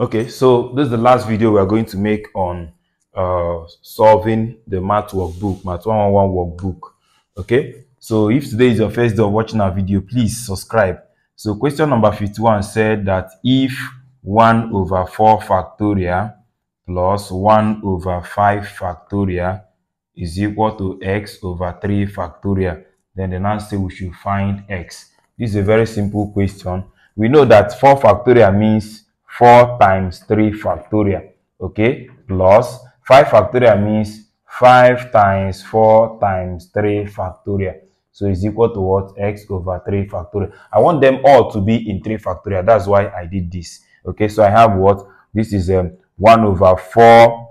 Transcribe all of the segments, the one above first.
Okay, so this is the last video we are going to make on uh, solving the math workbook, math 111 workbook. Okay, so if today is your first day of watching our video, please subscribe. So question number 51 said that if 1 over 4 factorial plus 1 over 5 factorial is equal to x over 3 factorial, then the answer we should find x. This is a very simple question. We know that 4 factorial means 4 times 3 factorial, okay, plus 5 factorial means 5 times 4 times 3 factorial. So it's equal to what? x over 3 factorial. I want them all to be in 3 factorial. That's why I did this. Okay, so I have what? This is um, 1 over 4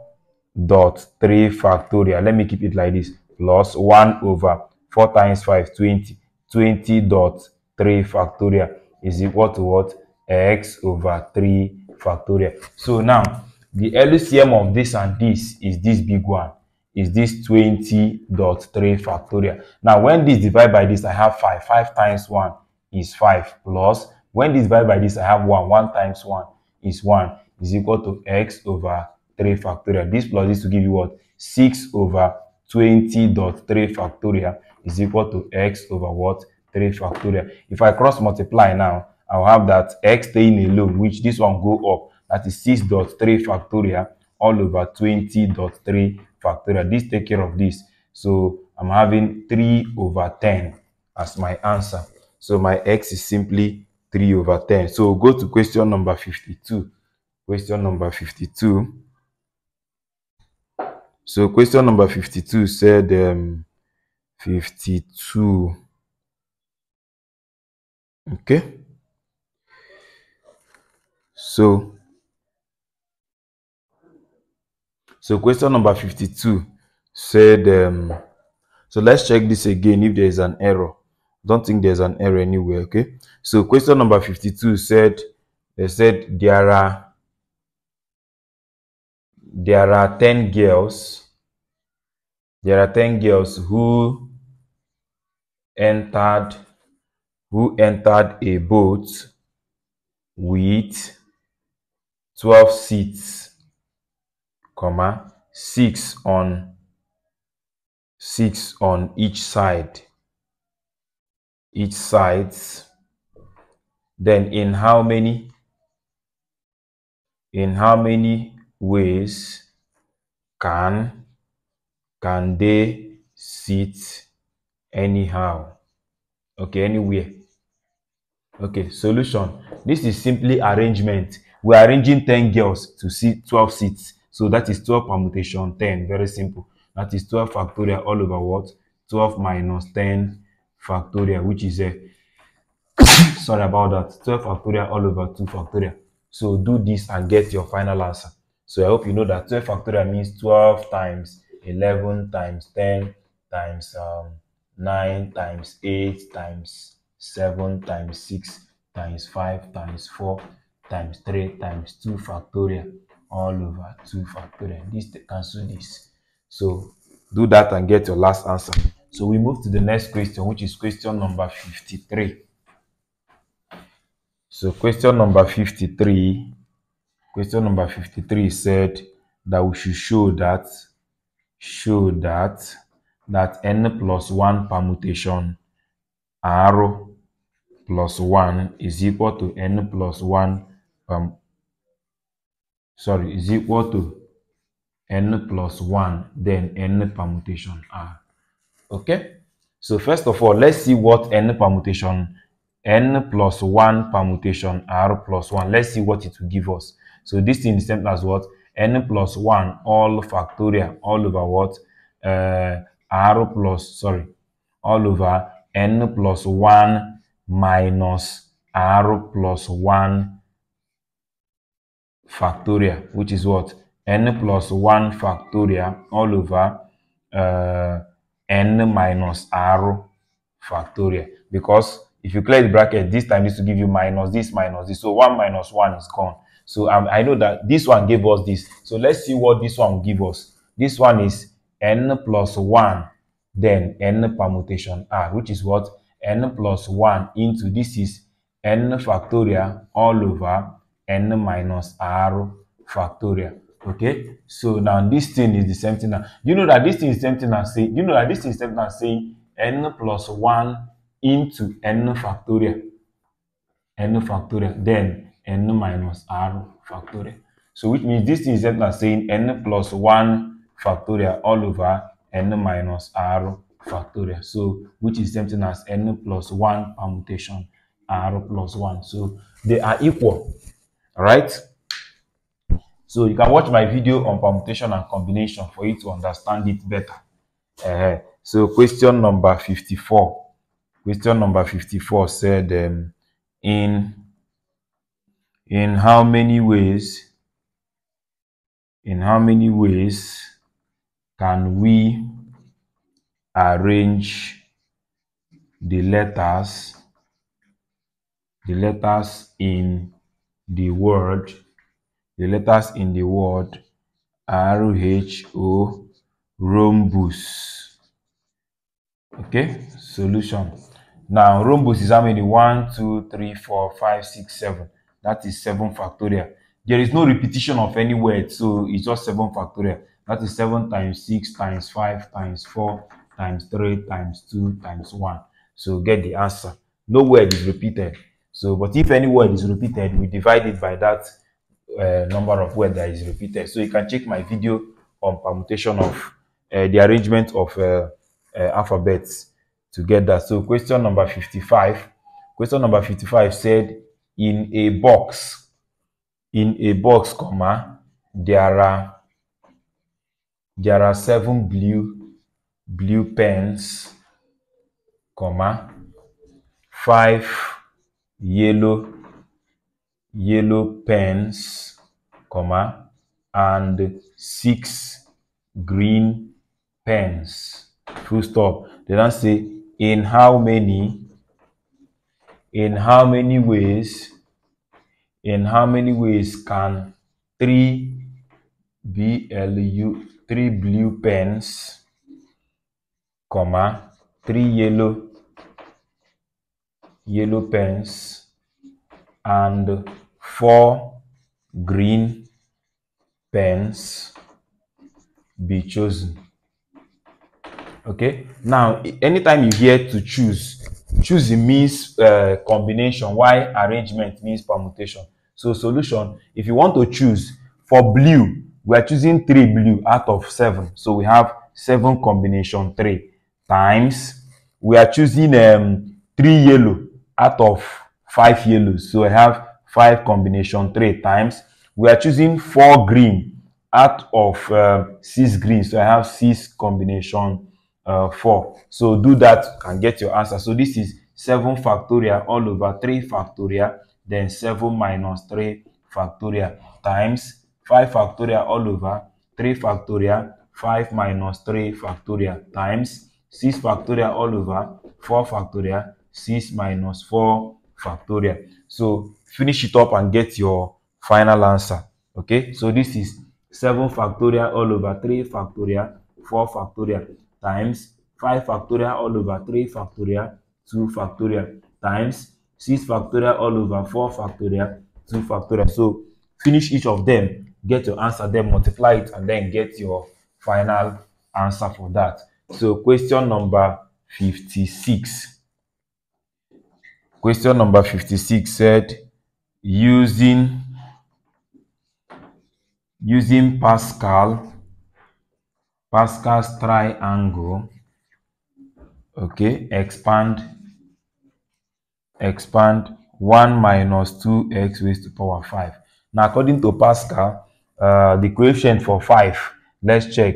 dot 3 factorial. Let me keep it like this. Plus 1 over 4 times 5, 20. 20 dot 3 factorial is equal to what? X over 3 factorial. So now, the LCM of this and this is this big one. Is this 20 dot 3 factorial. Now, when this divide by this, I have 5. 5 times 1 is 5 plus. When this divide by this, I have 1. 1 times 1 is 1 is equal to x over 3 factorial. This plus this to give you what? 6 over 20 dot 3 factorial is equal to x over what? 3 factorial. If I cross multiply now, I'll have that x staying alone, which this one go up. That is 6 dot 3 factorial all over 20 dot 3 factorial. This take care of this. So I'm having 3 over 10 as my answer. So my x is simply 3 over 10. So go to question number 52. Question number 52. So question number 52 said um, 52. Okay. So so question number 52 said um, so let's check this again if there is an error. Don't think there's an error anywhere, okay? So question number 52 said they said there are there are 10 girls there are 10 girls who entered who entered a boat with 12 seats comma 6 on 6 on each side. Each sides then in how many? In how many ways can can they sit anyhow? Okay anywhere. Okay solution. This is simply arrangement we are arranging 10 girls to sit 12 seats. So that is 12 permutation 10 very simple. That is 12 factorial all over what? 12 minus 10 factorial which is a sorry about that. 12 factorial all over 2 factorial. So do this and get your final answer. So I hope you know that 12 factorial means 12 times 11 times 10 times um, 9 times 8 times 7 times 6 times 5 times 4 times 3 times 2 factorial all over 2 factorial. This cancel this. So do that and get your last answer. So we move to the next question, which is question number 53. So question number 53 Question number 53 said that we should show that show that that n plus 1 permutation r plus 1 is equal to n plus 1 um, sorry is equal to n plus 1 then n permutation r okay so first of all let's see what n permutation n plus 1 permutation r plus 1 let's see what it will give us so this thing is same as what? n plus 1 all factorial all over what? Uh, r plus, sorry, all over n plus 1 minus r plus 1 factorial, which is what? n plus 1 factorial all over uh, n minus r factorial. Because if you clear the bracket, this time this will give you minus this minus this. So 1 minus 1 is gone. So um, I know that this one gave us this. So let's see what this one give us. This one is n plus 1, then n permutation r, which is what? n plus 1 into this is n factorial all over n minus r factorial. Okay, so now this thing is the same thing. Now, you know that this thing is the same thing as saying, you know that this thing is the same thing as saying n plus 1 into n factorial. n factorial, then n minus r factorial. So which means this thing is the same as saying n plus 1 factorial all over n minus r factorial. So which is the same thing as n plus 1 permutation r plus 1. So they are equal. Alright? So you can watch my video on permutation and combination for you to understand it better. Uh, so question number 54. Question number 54 said um, in in how many ways in how many ways can we arrange the letters the letters in the word the letters in the word R H O rhombus. Okay, solution. Now, rhombus is how many? 1, 2, 3, 4, 5, 6, 7. That is 7 factorial. There is no repetition of any word, so it's just 7 factorial. That is 7 times 6 times 5 times 4 times 3 times 2 times 1. So get the answer. No word is repeated. So, but if any word is repeated, we divide it by that uh, number of words that is repeated. So you can check my video on permutation of uh, the arrangement of uh, uh, alphabets to get that. So question number 55. Question number 55 said, in a box, in a box, comma, there are there are seven blue blue pens, comma, five yellow yellow pens, comma, and six green pens. Full stop. They don't say in how many, in how many ways, in how many ways can three BLU, three blue pens, comma, three yellow yellow pens and four green pens be chosen. Okay? Now anytime you hear to choose choosing means uh, combination. While arrangement means permutation? So solution if you want to choose for blue we are choosing three blue out of seven. So we have seven combination three times. We are choosing um, three yellow out of five yellows so i have 5 combination 3 times. We are choosing 4 green out of uh, 6 green. So I have 6 combination uh, 4. So do that and get your answer. So this is 7 factorial all over 3 factorial. Then 7 minus 3 factorial times 5 factorial all over 3 factorial 5 minus 3 factorial times 6 factorial all over 4 factorial 6 minus 4 factorial. So finish it up and get your final answer. Okay, so this is 7 factorial all over 3 factorial, 4 factorial times 5 factorial all over 3 factorial, 2 factorial times 6 factorial all over 4 factorial, 2 factorial. So finish each of them, get your answer, then multiply it, and then get your final answer for that. So question number 56. Question number 56 said, using using Pascal Pascal's triangle okay expand expand 1 minus 2x raised to power 5 now according to Pascal uh, the coefficient for 5 let's check.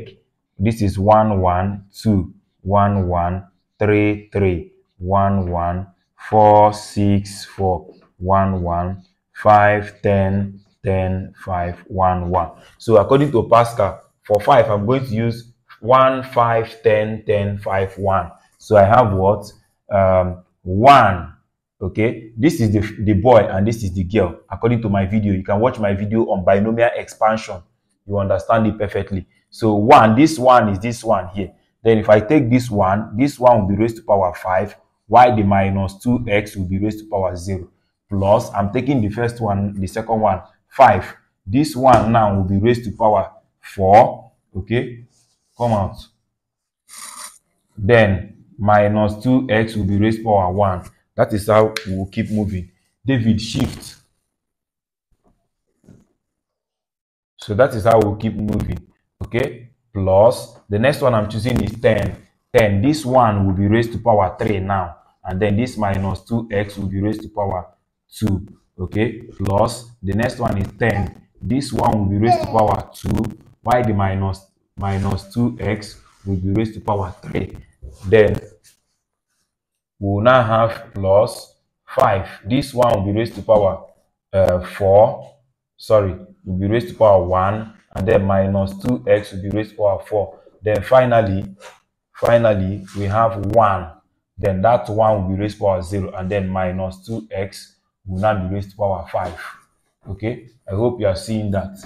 This is 1 1 2 1 1 3 3 1 1 4 6 4 1 1 5, 10, 10, 5, 1, 1. So according to Pascal, for 5, I'm going to use 1, 5, 10, 10, 5, 1. So I have what? Um, 1. Okay, this is the, the boy and this is the girl. According to my video, you can watch my video on binomial expansion. You understand it perfectly. So 1, this one is this one here. Then if I take this one, this one will be raised to power 5, while the minus 2x will be raised to power 0. plus i'm taking the first one the second one 5 this one now will be raised to power 4 okay? Come out. Then minus 2x will be raised to power 1 that is how we will keep moving. David shift. So that is how we'll keep moving okay? Plus the next one i'm choosing is 10 10 this one will be raised to power 3 now and then this minus 2x will be raised to power 2 okay? Plus the next one is 10 this one will be raised to power 2 while the minus minus 2x will be raised to power 3 then we will now have plus 5 this one will be raised to power uh, 4 sorry will be raised to power 1 and then minus 2x will be raised to power 4 then finally finally we have 1 then that 1 will be raised to power 0 and then minus 2x will now be raised to power 5 okay? I hope you are seeing that.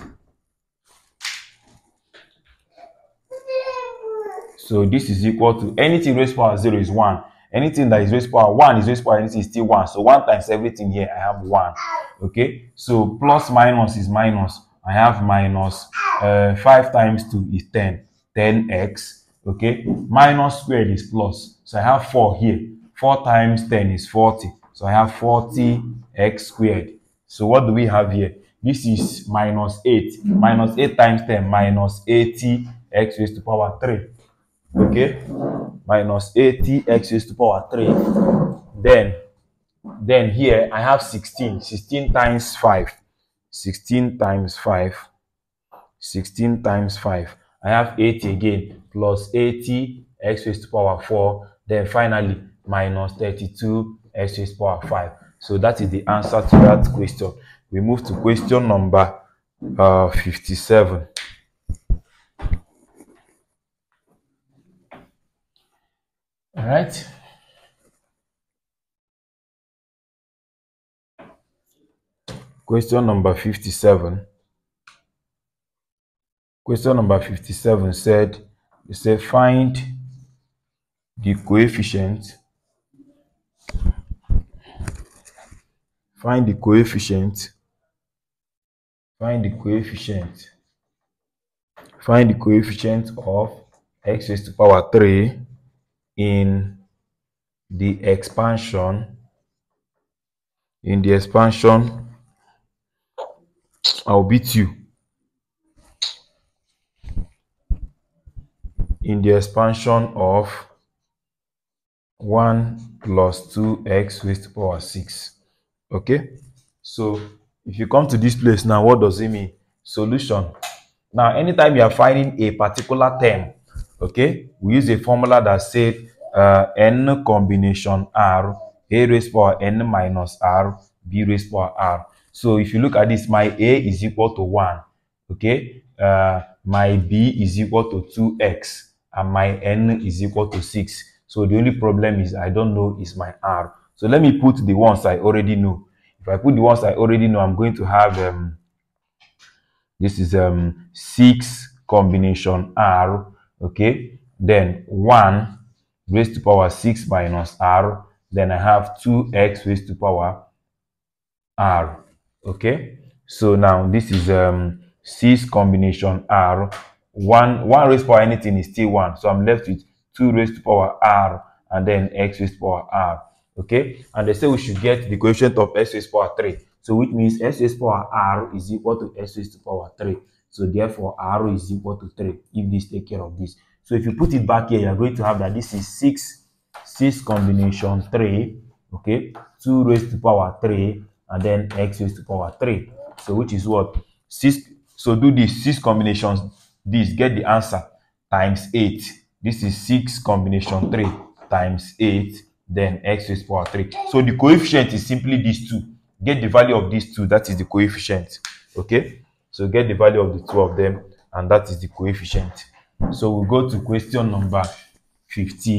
So this is equal to anything raised to power 0 is 1 anything that is raised to power 1 is raised to power anything is still 1 so 1 times everything here i have 1 okay? So plus minus is minus. I have minus uh, 5 times 2 is 10 10x okay? Minus squared is plus. So i have 4 here. 4 times 10 is 40 so i have 40x squared. So what do we have here? This is minus 8 minus 8 times 10 minus 80 x raised to power 3 okay? Minus 80 x raised to power 3 then then here i have 16 16 times 5 16 times 5 16 times 5 i have 80 again plus 80 x raised to power 4 then finally minus 32 x raised to power 5 so that is the answer to that question. We move to question number uh, 57 all right. Question number 57 question number 57 said it said find the coefficient. Find the coefficient. Find the coefficient. Find the coefficient of x raised to power 3 in the expansion in the expansion I'll beat you in the expansion of 1 plus 2x raised to power 6 okay so if you come to this place now what does it mean? Solution. Now anytime you are finding a particular term okay we use a formula that said uh, n combination r a raised power n minus r b raised power r. So if you look at this my a is equal to 1 okay uh, my b is equal to 2x and my n is equal to 6 so the only problem is i don't know is my r. So let me put the ones i already know. If i put the ones i already know i'm going to have um, this is um 6 combination r okay? Then 1 raised to power 6 minus r. Then i have 2x raised to power r okay? So now this is um 6 combination r 1 1 raised power anything is still 1 so i'm left with 2 raised to power r and then x raised power r okay? And they say we should get the coefficient of x raised power 3 so which means x raised power r is equal to x raised to power 3 so therefore r is equal to 3 if this take care of this. So if you put it back here you are going to have that this is 6 6 combination 3 okay? 2 raised to power 3 and then x raised to power 3 so which is what? 6 so do this 6 combinations this get the answer times 8 this is 6 combination 3 times 8 then x to power 3 so the coefficient is simply these two. Get the value of these two that is the coefficient. Okay? So get the value of the two of them and that is the coefficient. So we'll go to question number 50